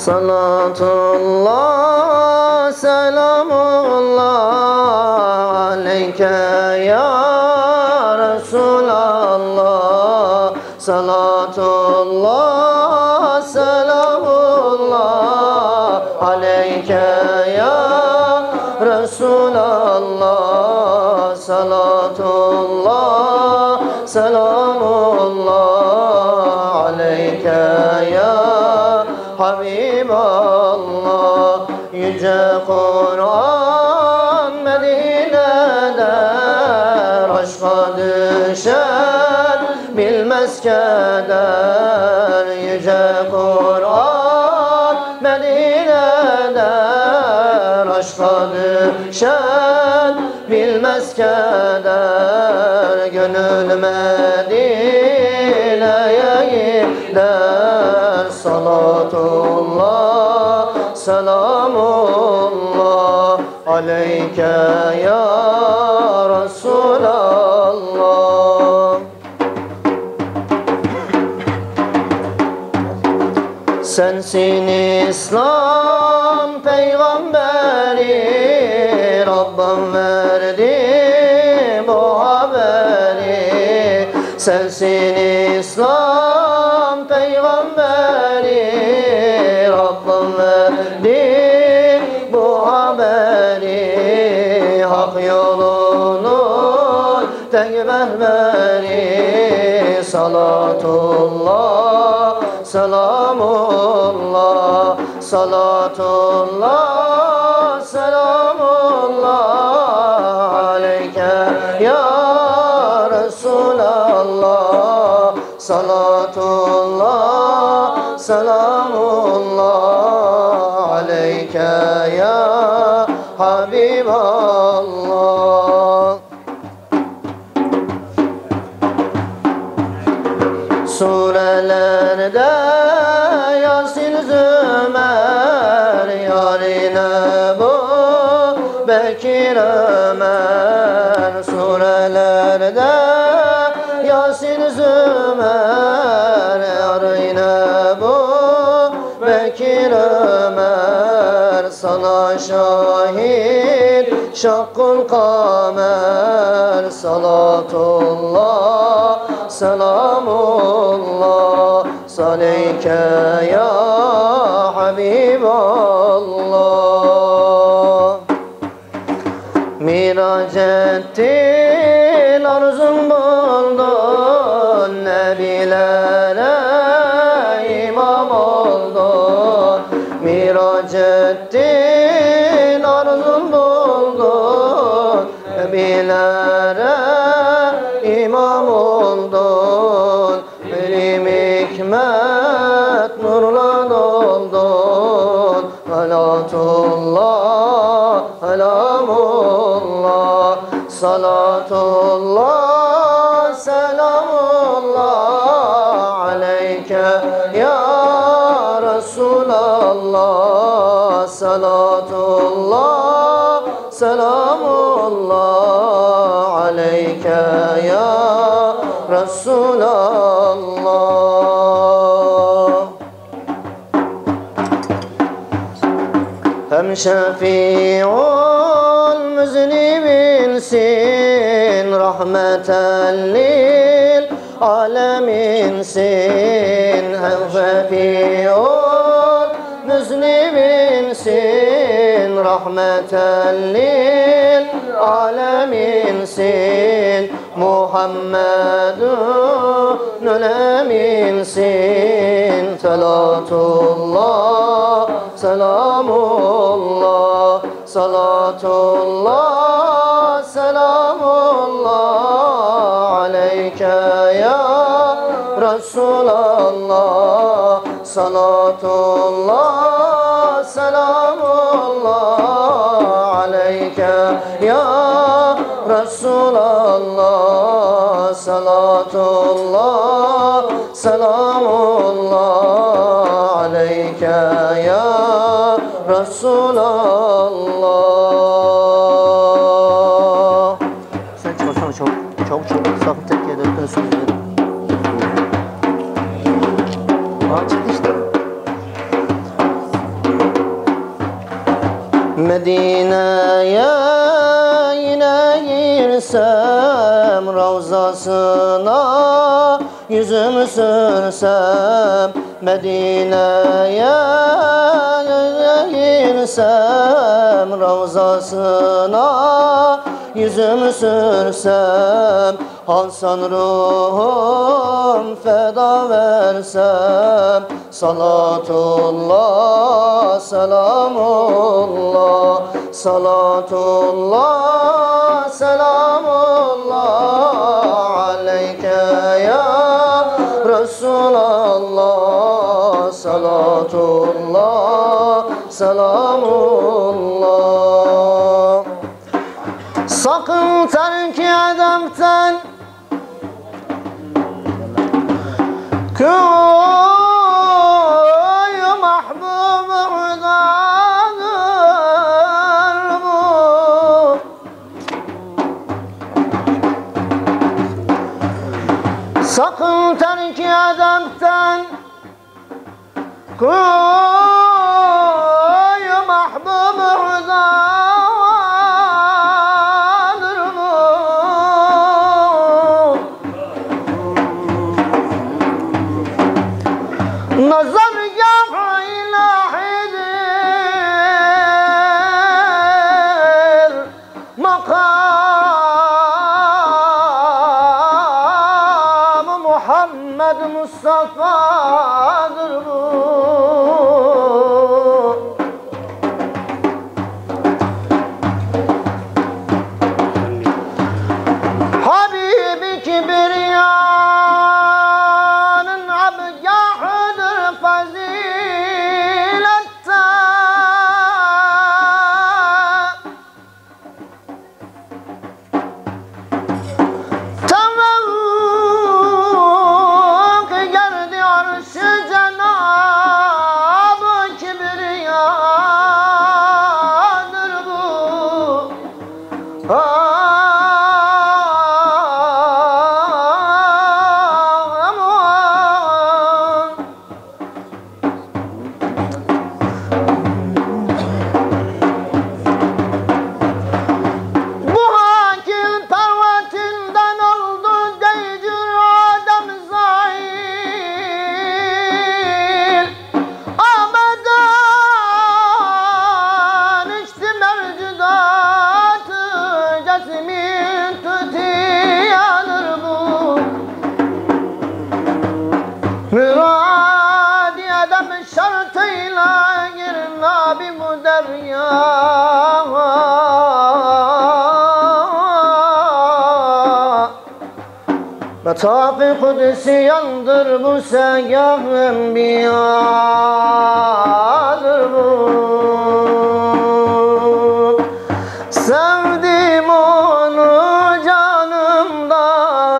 Salatullah, selamullah aleyke ya Resulallah. Salatullah, selamullah aleyke ya Resulallah. Yüce Kur'an Medine'de Aşka düşer bilmez keder. Yüce Kur'an Medine'de Aşka düşer bilmez keder. Gönül Medine'ye gider Salatullah, Aleyke ya Resulallah Sensin İslam peygamberi Rabbim verdi bu haberi. Sensin İslam yolunun tek rehberi Salatullah, selamullah Salatullah, selamullah Aleyke ya Resulallah. Salatullah, selamullah Aleyke ya Habiballah Surelerde Yasin Zümer Yarine bu Bekir Ömer. Surelerde Yasin Zümer Yarine bu Bekir Ömer. Sana şahit Şakkul kamer. Salatullah Selamullah Church. Aleyke ya Resulallah Salatullah, selamullah Aleyke ya Resulallah. Hem şefi'ul müzniminsin Rahmeten lil aleminsin Hem şefi'ul müzniminsin Rahmeten lil aleminsin Muhammedun eminsin Salatullah, selamullah Salatullah, Salatullah, selamullah Aleyke ya Resulallah. Salatullah, selamullah Aleyke ya Resulallah Medine'ye yine girsem Ravzasına yüzümü sürsem Medine'ye girsem Ravzasına yüzümü sürsem Alsan ruhum feda versem Salatullah, selamullah Salatullah, selamullah Aleyke ya Resulallah. Salatullah, selamullah. Sakın terk edemten كوي محبوب رزان رموم نظر جمع إلى حجر مقام محمد مصطفى Metaf-ı Kudüs'ü yandır bu segah enbiyadır bu